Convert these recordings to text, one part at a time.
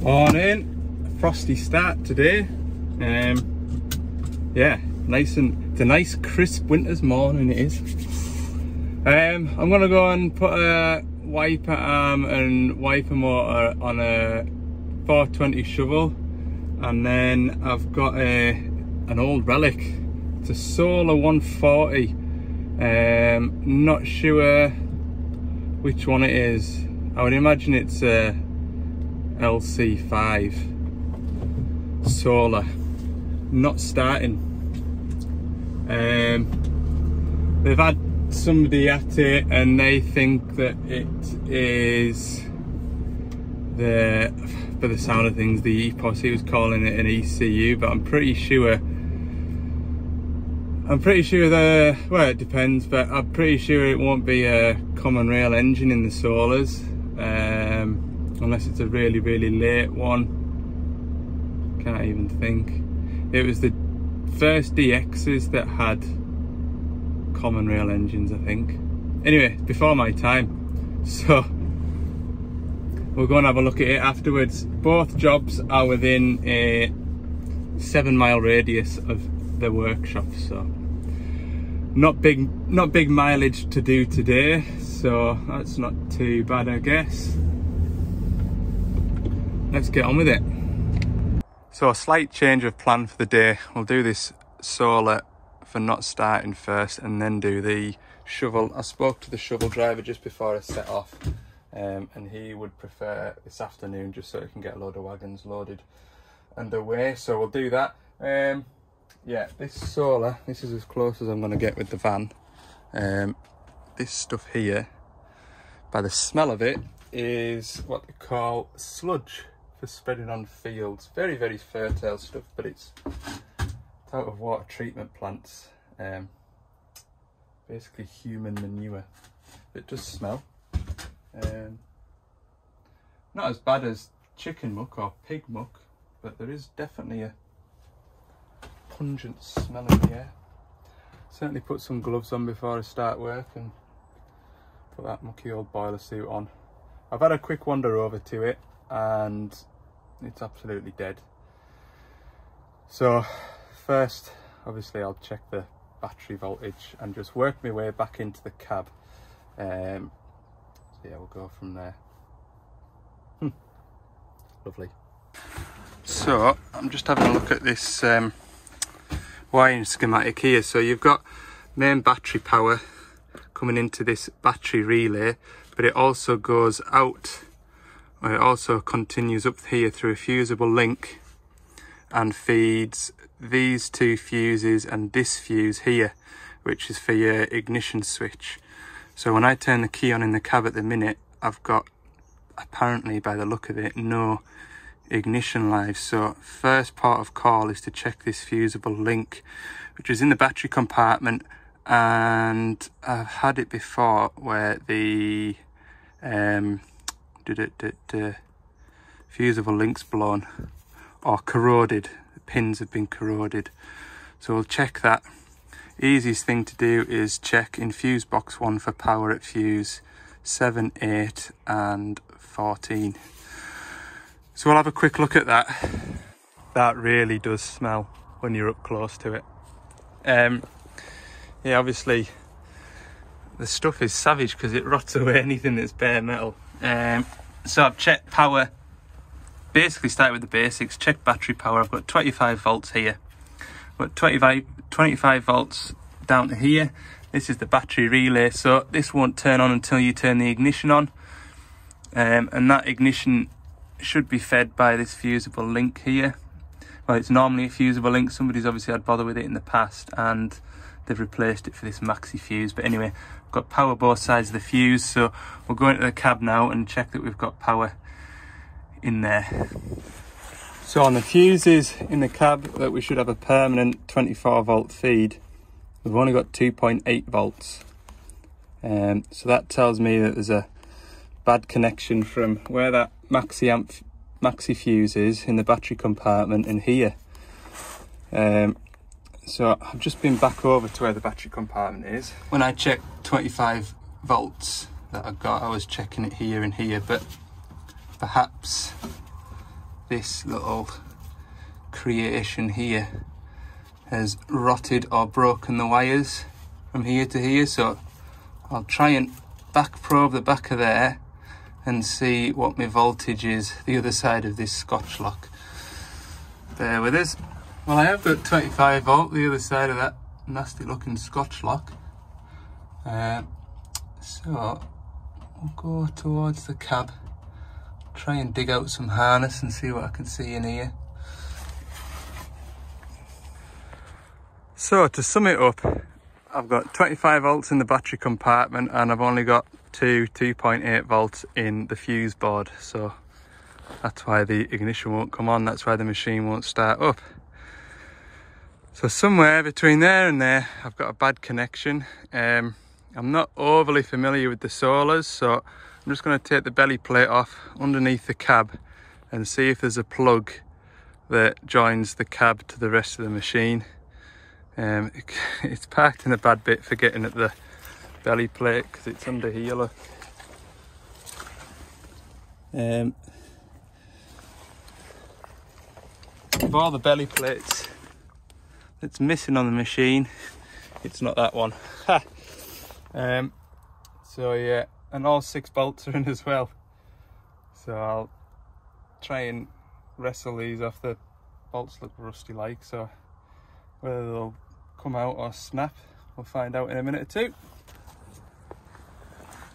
Morning, frosty start today. Um, yeah, nice and it's a nice crisp winter's morning it is. Um, I'm gonna go and put a wiper arm and wiper motor on a 420 shovel, and then I've got a an old relic. It's a Solar 140. Um, not sure which one it is. I would imagine it's a LC5 solar. Not starting. Um, they've had somebody at it and they think that it is the for the sound of things the EPOS he was calling it an ECU but I'm pretty sure I'm pretty sure the well it depends but I'm pretty sure it won't be a common rail engine in the solars. Um, unless it's a really really late one. Can't even think. It was the first DXs that had common rail engines I think. Anyway before my time. So we'll go and have a look at it afterwards. Both jobs are within a seven mile radius of the workshop so. Not big not big mileage to do today so that's not too bad I guess let's get on with it. So a slight change of plan for the day. We'll do this solar for not starting first and then do the shovel. I spoke to the shovel driver just before I set off um, and he would prefer this afternoon just so he can get a load of wagons loaded and away. So we'll do that. Um, yeah, this solar, this is as close as I'm going to get with the van. Um, this stuff here, by the smell of it, is what they call sludge for spreading on fields. Very, very fertile stuff, but it's, out of water treatment plants. Um, basically human manure. It does smell. Um, not as bad as chicken muck or pig muck, but there is definitely a pungent smell in the air. Certainly put some gloves on before I start work and put that mucky old boiler suit on. I've had a quick wander over to it and it's absolutely dead. So first, obviously I'll check the battery voltage and just work my way back into the cab. Um, so yeah, we'll go from there. Hmm. Lovely. So I'm just having a look at this um, wiring schematic here. So you've got main battery power coming into this battery relay, but it also goes out it also continues up here through a fusible link and feeds these two fuses and this fuse here, which is for your ignition switch. So when I turn the key on in the cab at the minute, I've got, apparently by the look of it, no ignition live. So first part of call is to check this fusible link, which is in the battery compartment. And I've had it before where the um, the fusible links blown or corroded. The pins have been corroded. So we'll check that. Easiest thing to do is check in fuse box 1 for power at fuse 7, 8 and 14. So we'll have a quick look at that. That really does smell when you're up close to it. Um, yeah, obviously the stuff is savage because it rots away anything that's bare metal. Um, so I've checked power, basically started with the basics, checked battery power. I've got 25 volts here. I've got 25, 25 volts down to here. This is the battery relay, so this won't turn on until you turn the ignition on. Um, and that ignition should be fed by this fusible link here. Well, it's normally a fusible link. Somebody's obviously had bother with it in the past and they've replaced it for this maxi fuse. But anyway, got power both sides of the fuse so we'll go into the cab now and check that we've got power in there. So on the fuses in the cab that we should have a permanent 24 volt feed we've only got 2.8 volts. Um, so that tells me that there's a bad connection from where that maxi amp maxi fuse is in the battery compartment and here. Um, so I've just been back over to where the battery compartment is. When I checked 25 volts that I got, I was checking it here and here, but perhaps this little creation here has rotted or broken the wires from here to here. So I'll try and back probe the back of there and see what my voltage is the other side of this scotch lock. Bear with us well I have got 25 volt the other side of that nasty looking scotch lock uh, so we'll go towards the cab try and dig out some harness and see what I can see in here So to sum it up, I've got 25 volts in the battery compartment and I've only got two 2.8 volts in the fuse board. So that's why the ignition won't come on. That's why the machine won't start up. So somewhere between there and there, I've got a bad connection. Um, I'm not overly familiar with the solars, so I'm just going to take the belly plate off underneath the cab and see if there's a plug that joins the cab to the rest of the machine. Um, it, it's packed in a bad bit for getting at the belly plate because it's under here look. Um, of all the belly plates that's missing on the machine, it's not that one. um, so yeah, and all six bolts are in as well. So I'll try and wrestle these off the bolts look rusty like so whether they'll come out or snap. We'll find out in a minute or two.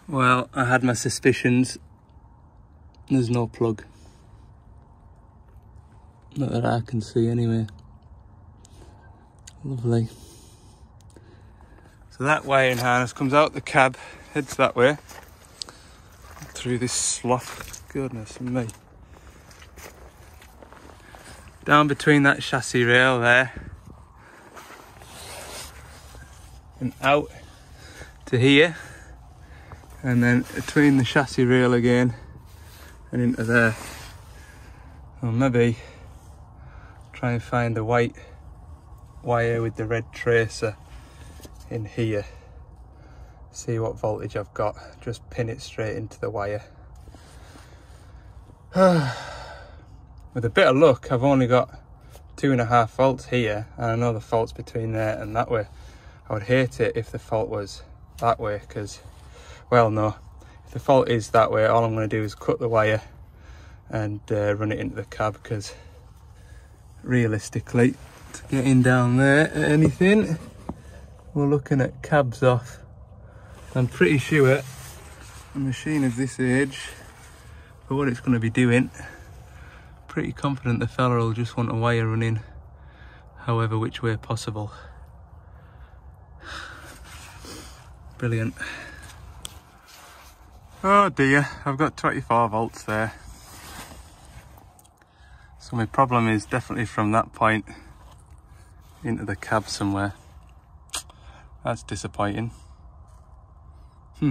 Well, I had my suspicions. There's no plug. Not that I can see anyway. Lovely. So that wiring harness comes out the cab, heads that way. Through this slot. Goodness me. Down between that chassis rail there and out to here and then between the chassis rail again and into there or maybe try and find the white wire with the red tracer in here. See what voltage I've got. Just pin it straight into the wire. With a bit of luck I've only got two and a half volts here and I know the fault's between there and that way. I would hate it if the fault was that way because, well, no. If the fault is that way, all I'm going to do is cut the wire and uh, run it into the cab because realistically, to get in down there anything, we're looking at cabs off. I'm pretty sure a machine of this age, for what it's going to be doing, pretty confident the fella will just want a wire running however which way possible. Brilliant. Oh dear, I've got 24 volts there. So my problem is definitely from that point into the cab somewhere. That's disappointing. Hmm.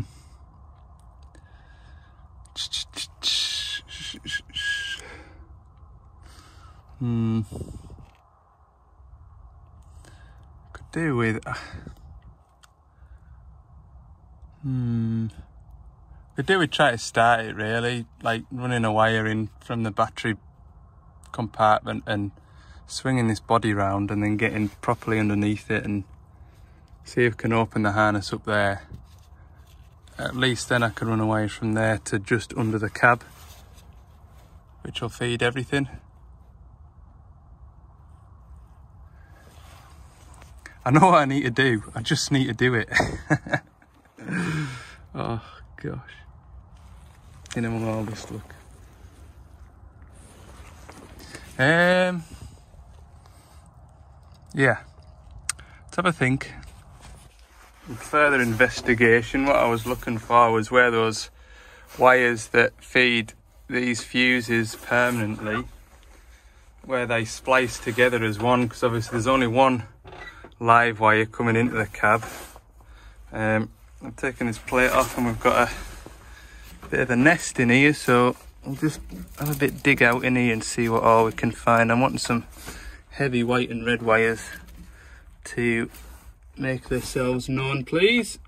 Hmm. Could do with... Uh, Hmm. Could do with try to start it really, like running a wire in from the battery compartment and swinging this body round and then getting properly underneath it and see if we can open the harness up there. At least then I can run away from there to just under the cab, which will feed everything. I know what I need to do, I just need to do it. oh gosh. In among all this look. Um yeah. Let's have a think. In further investigation, what I was looking for was where those wires that feed these fuses permanently, where they splice together as one, because obviously there's only one live wire coming into the cab. Um, I've taken this plate off and we've got a bit of a nest in here so I'll just have a bit dig out in here and see what all we can find. I'm wanting some heavy white and red wires to make themselves known please.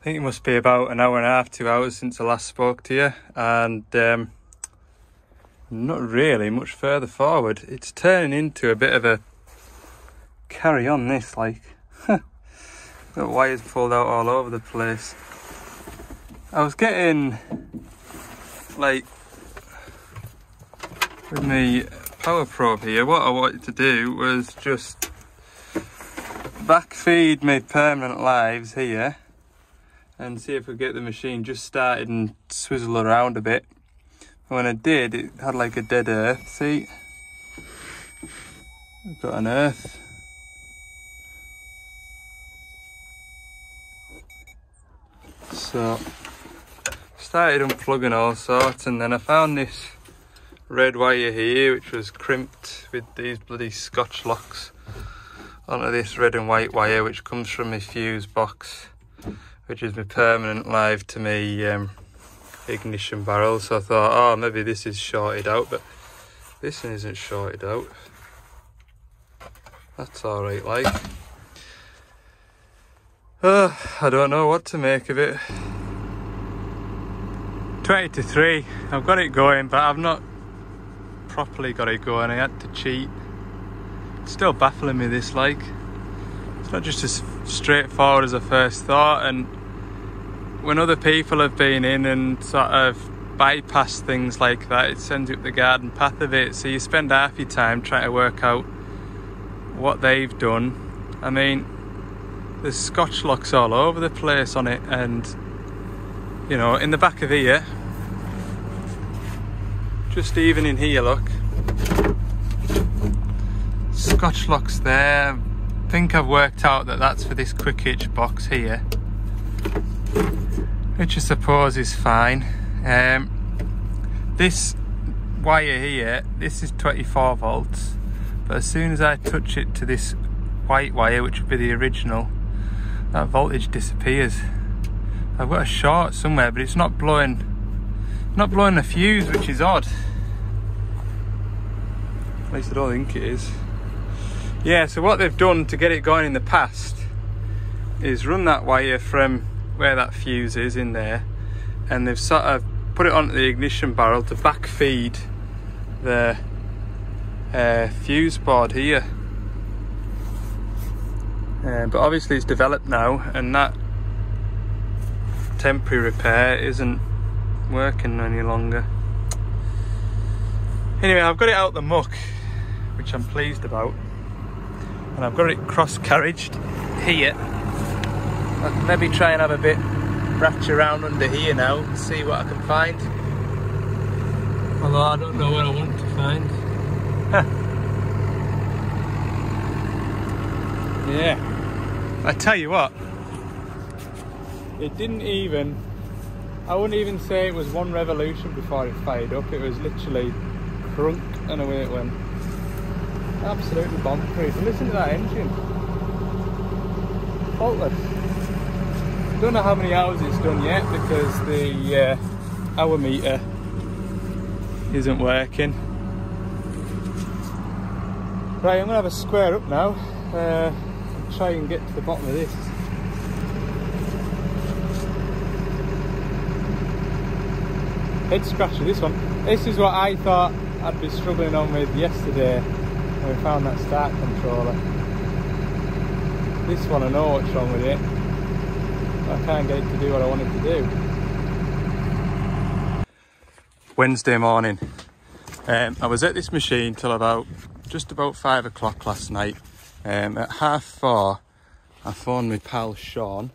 I think it must be about an hour and a half, two hours since I last spoke to you and um, not really much further forward. It's turning into a bit of a carry on this like got wires pulled out all over the place. I was getting like with me power probe here what I wanted to do was just backfeed my permanent lives here and see if we get the machine just started and swizzle around a bit when I did, it had like a dead earth. See, I've got an earth. So, started unplugging all sorts, and then I found this red wire here, which was crimped with these bloody scotch locks. Onto this red and white wire, which comes from my fuse box, which is my permanent live to me. Um, ignition barrel. So I thought oh maybe this is shorted out but this one isn't shorted out. That's alright like. Uh, I don't know what to make of it. 20 to 3 I've got it going but I've not properly got it going I had to cheat it's still baffling me this like it's not just as straightforward as I first thought and when other people have been in and sort of bypassed things like that, it sends you up the garden path of it. So you spend half your time trying to work out what they've done. I mean, there's scotch locks all over the place on it, and you know, in the back of here, just even in here, look, scotch locks there. I think I've worked out that that's for this quick hitch box here which I suppose is fine. Um, this wire here, this is 24 volts, but as soon as I touch it to this white wire, which would be the original, that voltage disappears. I've got a short somewhere, but it's not blowing, not blowing the fuse, which is odd. At least I don't think it is. Yeah, so what they've done to get it going in the past is run that wire from where that fuse is in there and they've sort of put it onto the ignition barrel to back feed the uh, fuse board here uh, but obviously it's developed now and that temporary repair isn't working any longer anyway I've got it out the muck which I'm pleased about and I've got it cross carriaged here I can maybe try and have a bit ratchet around under here now and see what I can find. Although I don't know what I want to find. yeah. I tell you what, it didn't even, I wouldn't even say it was one revolution before it fired up. It was literally crunk and away it went. Absolutely bonkers. Listen to that engine. Faultless. Don't know how many hours it's done yet because the uh, hour meter isn't working. Right, I'm gonna have a square up now. Uh, try and get to the bottom of this. Head scratcher, this one. This is what I thought I'd be struggling on with yesterday when we found that start controller. This one I know what's wrong with it. I can't get it to do what I want it to do. Wednesday morning. Um, I was at this machine till about just about five o'clock last night. Um, at half four, I phoned my pal Sean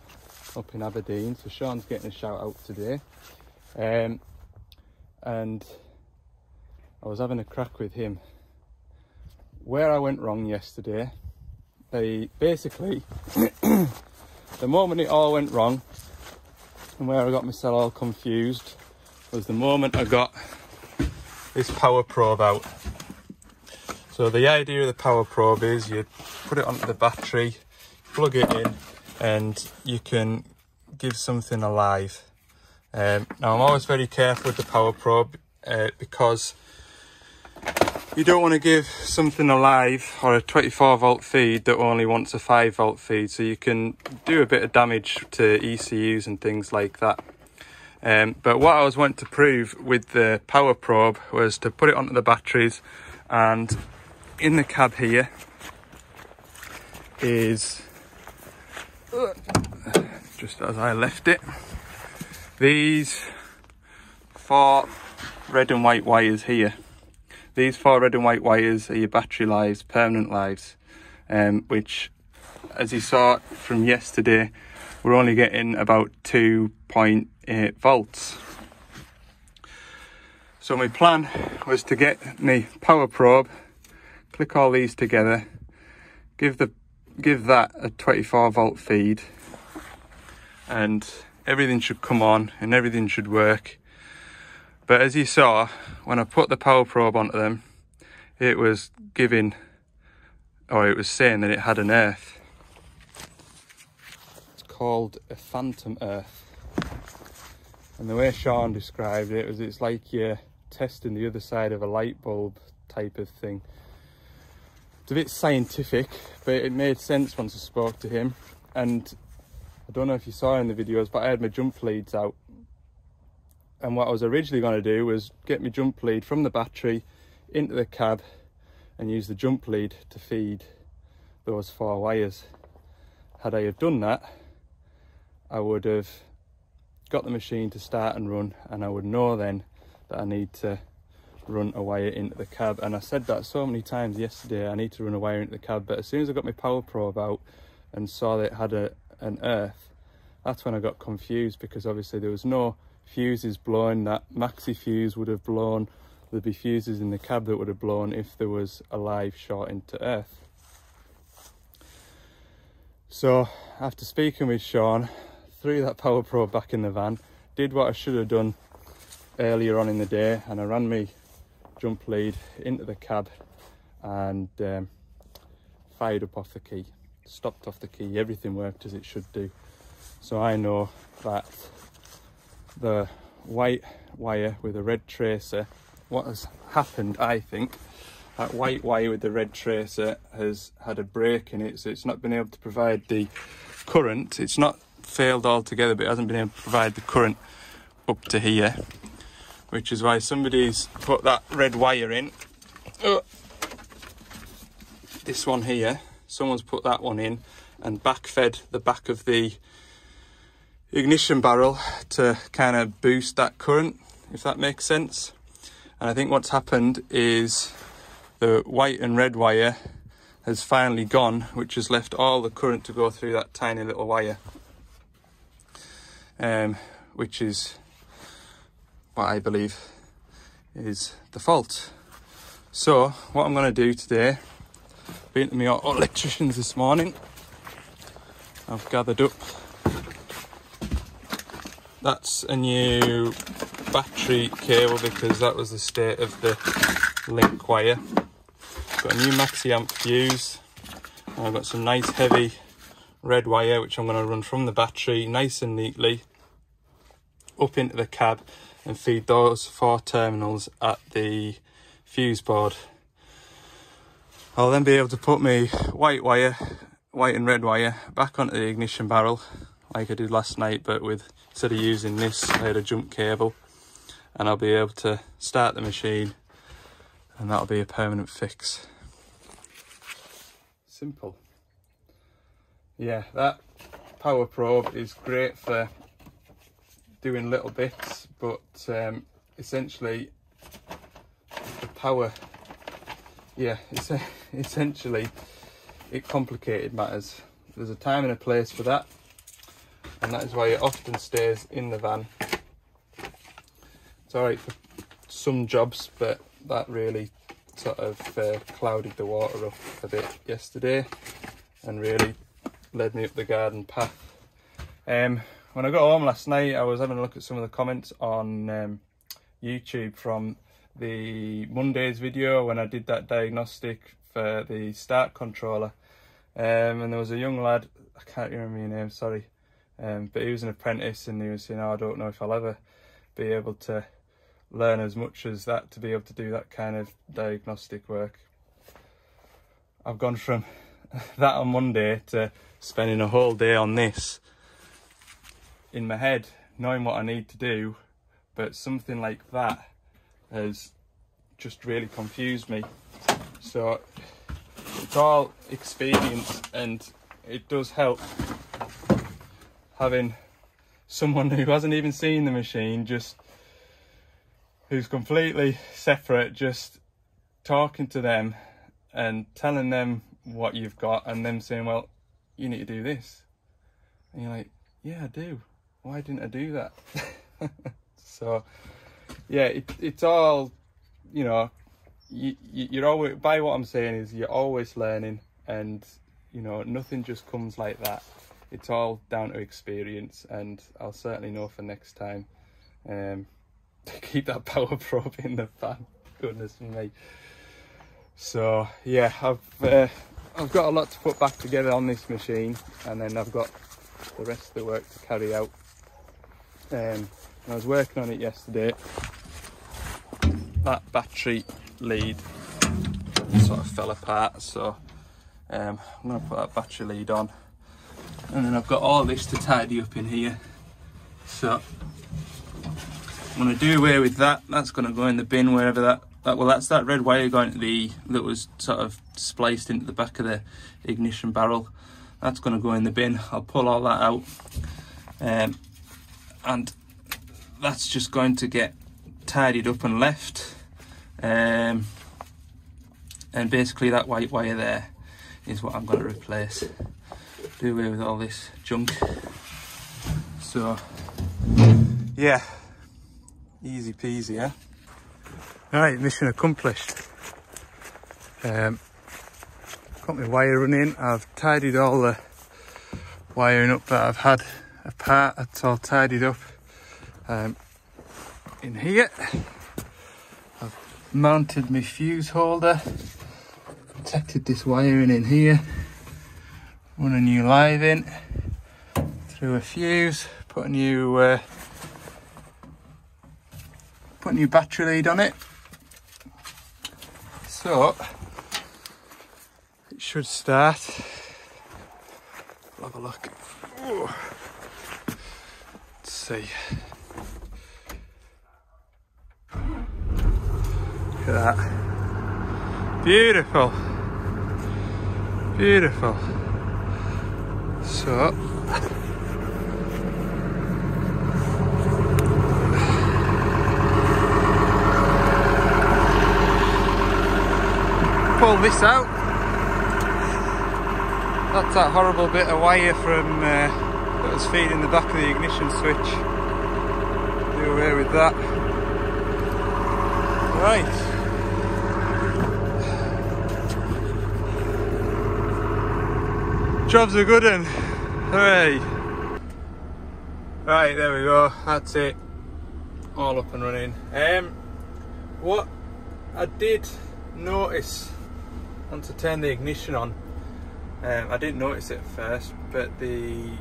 up in Aberdeen. So Sean's getting a shout out today. Um, and I was having a crack with him. Where I went wrong yesterday, they basically the moment it all went wrong and where I got myself all confused was the moment I got this power probe out. So the idea of the power probe is you put it onto the battery, plug it in and you can give something alive. Um, now I'm always very careful with the power probe uh, because you don't want to give something alive or a 24 volt feed that only wants a 5 volt feed so you can do a bit of damage to ECUs and things like that. Um, but what I was wanting to prove with the power probe was to put it onto the batteries and in the cab here is just as I left it these four red and white wires here these four red and white wires are your battery lives permanent lives um, which as you saw from yesterday we're only getting about 2.8 volts. So my plan was to get my power probe click all these together give the give that a 24 volt feed and everything should come on and everything should work. But as you saw when I put the power probe onto them it was giving or it was saying that it had an earth. It's called a phantom earth. And the way Sean described it was it's like you're testing the other side of a light bulb type of thing. It's a bit scientific, but it made sense once I spoke to him. And I don't know if you saw in the videos, but I had my jump leads out. And what I was originally going to do was get my jump lead from the battery into the cab and use the jump lead to feed those four wires. Had I have done that, I would have got the machine to start and run and I would know then that I need to run a wire into the cab and I said that so many times yesterday I need to run a wire into the cab but as soon as I got my power probe out and saw that it had a, an earth that's when I got confused because obviously there was no fuses blowing that maxi fuse would have blown. There'd be fuses in the cab that would have blown if there was a live shot into earth. So after speaking with Sean threw that power probe back in the van did what I should have done earlier on in the day and I ran me jump lead into the cab and um, fired up off the key stopped off the key everything worked as it should do so I know that the white wire with a red tracer what has happened I think that white wire with the red tracer has had a break in it so it's not been able to provide the current it's not failed altogether but it hasn't been able to provide the current up to here which is why somebody's put that red wire in. Oh. This one here, someone's put that one in and backfed the back of the ignition barrel to kind of boost that current, if that makes sense. And I think what's happened is the white and red wire has finally gone, which has left all the current to go through that tiny little wire. Um, which is what I believe is the fault. So what I'm going to do today, being to my electricians this morning, I've gathered up. That's a new battery cable because that was the state of the link wire. Got a new maxi amp fuse. I've got some nice heavy red wire which I'm going to run from the battery nice and neatly up into the cab and feed those four terminals at the fuse board. I'll then be able to put my white wire, white and red wire back onto the ignition barrel like I did last night but with instead of using this I had a jump cable and I'll be able to start the machine and that'll be a permanent fix. Simple. Yeah, that power probe is great for doing little bits, but um, essentially the power, yeah, it's a, essentially it complicated matters. There's a time and a place for that, and that is why it often stays in the van. It's alright for some jobs, but that really sort of uh, clouded the water up a bit yesterday and really led me up the garden path. Um, when I got home last night, I was having a look at some of the comments on um, YouTube from the Monday's video when I did that diagnostic for the start controller. Um, and there was a young lad, I can't remember your name, sorry, um, but he was an apprentice and he was saying, oh, I don't know if I'll ever be able to learn as much as that to be able to do that kind of diagnostic work. I've gone from that on Monday to spending a whole day on this in my head knowing what I need to do, but something like that has just really confused me. So it's all experience and it does help having someone who hasn't even seen the machine just who's completely separate just talking to them and telling them what you've got and them saying well you need to do this. And you're like yeah i do. Why didn't i do that? So yeah it, it's all you know you, you're always by what i'm saying is you're always learning and you know nothing just comes like that. It's all down to experience and i'll certainly know for next time um to keep that power probe in the fan. Goodness me. So yeah i've uh, i've got a lot to put back together on this machine and then i've got the rest of the work to carry out. Um, i was working on it yesterday that battery lead sort of fell apart so um, I'm going to put that battery lead on. And then I've got all this to tidy up in here. So I'm going to do away with that. That's going to go in the bin wherever that, that well that's that red wire going to the that was sort of spliced into the back of the ignition barrel. That's going to go in the bin. I'll pull all that out. Um, and that's just going to get tidied up and left. Um, and basically that white wire there is what I'm going to replace. Do away with all this junk. So yeah. Easy peasy yeah right mission accomplished. Um, got my wire running. I've tidied all the wiring up that I've had apart. It's all tidied up. Um, in here. I've mounted my fuse holder protected this wiring in here run a new live in through a fuse put a new uh, put a new battery lead on it. So it should start. Have a look. Ooh. let's see at that. Beautiful. Beautiful. So. Pull this out. That's that horrible bit of wire from uh, that was feeding the back of the ignition switch. Do away with that. Right Job's a good one. Hooray. Right, there we go. That's it. All up and running. Um, what I did notice once I turned the ignition on, um, I didn't notice it at first, but the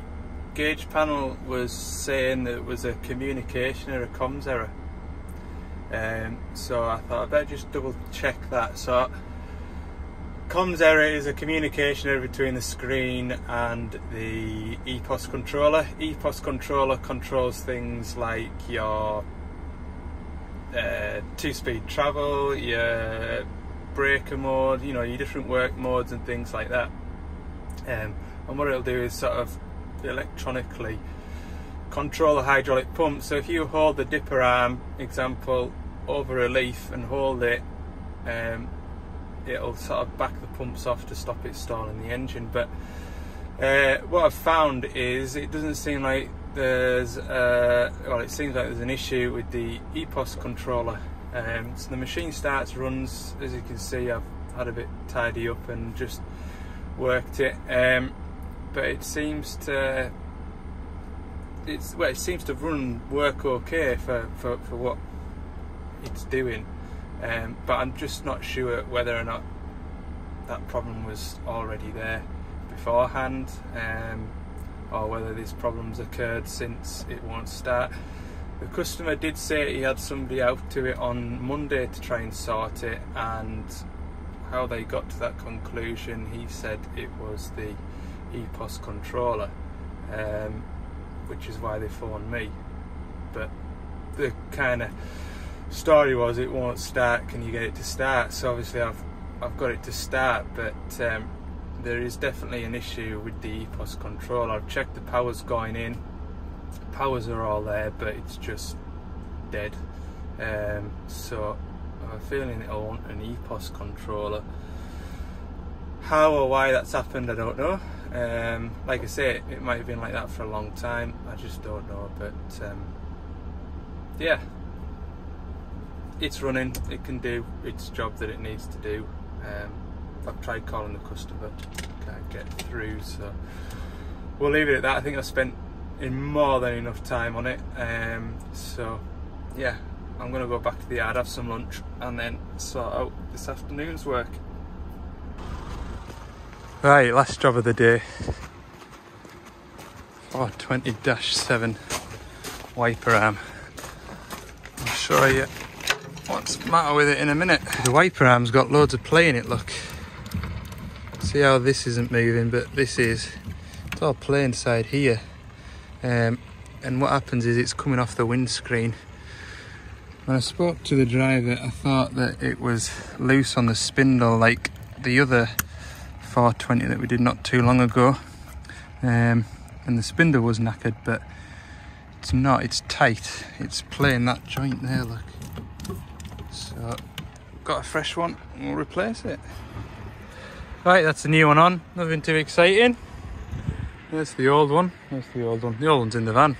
gauge panel was saying that it was a communication or a comms error. Um, so I thought I'd better just double check that. So comms error is a communication error between the screen and the EPOS controller. EPOS controller controls things like your uh, two-speed travel, your breaker mode, you know, your different work modes and things like that. Um, and what it'll do is sort of electronically control the hydraulic pump. So if you hold the dipper arm, example, over a leaf and hold it um, it'll sort of back the pumps off to stop it stalling the engine. But uh, what I've found is it doesn't seem like there's uh, well, it seems like there's an issue with the EPOS controller. Um, so the machine starts, runs. As you can see, I've had a bit tidy up and just worked it. Um, but it seems to it's well, it seems to run work okay for, for, for what it's doing. Um, but I'm just not sure whether or not that problem was already there beforehand um, or whether these problems occurred since it won't start. The customer did say he had somebody out to it on Monday to try and sort it and how they got to that conclusion he said it was the EPOS controller um, which is why they phoned me but the kind of story was it won't start. Can you get it to start? So obviously I've I've got it to start, but um, there is definitely an issue with the EPOS control. I've checked the powers going in. Powers are all there, but it's just dead. Um, so I'm feeling it'll want an EPOS controller. How or why that's happened, I don't know. Um, like I say, it might have been like that for a long time. I just don't know. But um, yeah, it's running. It can do its job that it needs to do. Um, I've tried calling the customer, can't get through. So we'll leave it at that. I think I've spent in more than enough time on it. Um, so yeah, I'm gonna go back to the yard, have some lunch, and then sort out this afternoon's work. Right, last job of the day. 420-7 wiper arm. I'll show you what's the matter with it in a minute. The wiper arm's got loads of play in it, look. See how this isn't moving, but this is. It's all play inside here. Um, and what happens is it's coming off the windscreen. When I spoke to the driver, I thought that it was loose on the spindle like the other 420 that we did not too long ago. Um, and the spindle was knackered, but it's not, it's tight. It's playing that joint there, look. So, got a fresh one, we'll replace it. Right, that's the new one on, nothing too exciting. There's the old one, there's the old one. The old one's in the van.